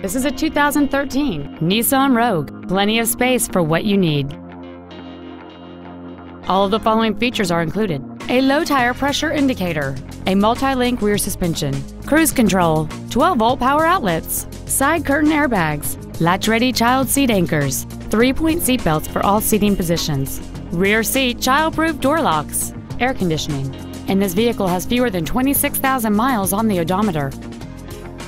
This is a 2013 Nissan Rogue. Plenty of space for what you need. All of the following features are included. A low tire pressure indicator, a multi-link rear suspension, cruise control, 12-volt power outlets, side curtain airbags, latch-ready child seat anchors, three-point seat belts for all seating positions, rear seat child-proof door locks, air conditioning, and this vehicle has fewer than 26,000 miles on the odometer.